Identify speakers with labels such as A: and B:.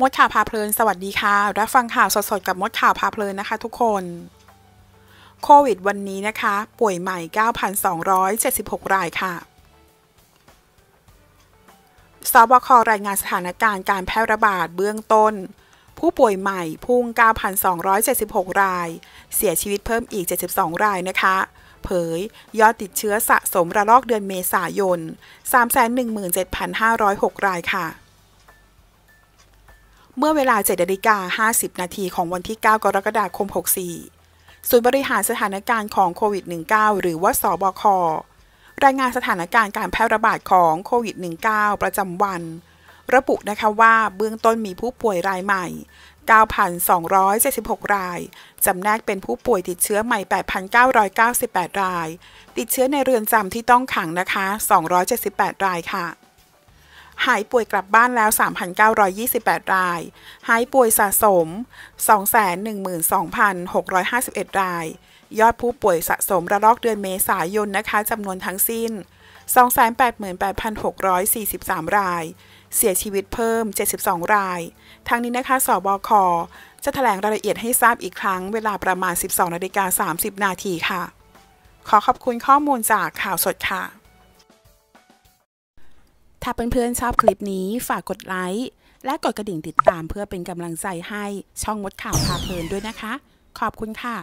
A: มดข่าวพาเพลิน สวัสดีค่ะ รับฟังข่าวสดๆ กับมดข่าวพาเพลินนะคะทุกคน โควิดวันนี้นะคะ ป่วยใหม่ 9,276 รายค่ะ สบครายงานสถานการณ์การแพร่ระบาดเบื้องต้น ผู้ป่วยใหม่พุ่ง 9,276 ราย เสียชีวิตเพิ่มอีก 72 รายนะคะ เผย ยอดติดเชื้อสะสมระลอกเดือนเมษายน 317,506 รายค่ะ เมื่อเวลา7นาฬิกา50 นาทีของวันที่ 9 กรกฎาคม 64 ศูนย์บริหารสถานการณ์ของโควิด -19 หรือว่าสบค รายงานสถานการณ์การแพร่ระบาดของโควิด -19 ประจำวัน ระบุนะคะว่าเบื้องต้นมีผู้ป่วยรายใหม่ 9,276 ราย จำแนกเป็นผู้ป่วยติดเชื้อใหม่ 8,998 ราย ติดเชื้อในเรือนจำที่ต้องขังนะคะ 278 รายค่ะ หายป่วยกลับบ้านแล้ว 3,928 ราย หายป่วยสะสม 212,651 ราย ยอดผู้ป่วยสะสมระลอกเดือนเมษายนนะคะจำนวนทั้งสิ้น 288,643 ราย เสียชีวิตเพิ่ม 72 ราย ทั้งนี้นะคะ สบค จะแถลงรายละเอียดให้ทราบอีกครั้งเวลาประมาณ 12นาฬิกา30 นาทีค่ะ ขอขอบคุณข้อมูลจากข่าวสดค่ะ ถ้าเพื่อนๆชอบคลิปนี้ฝากกดไลค์และกดกระดิ่งติดตามเพื่อเป็นกำลังใจให้ช่องมดข่าวพาเพลินด้วยนะคะ ขอบคุณค่ะ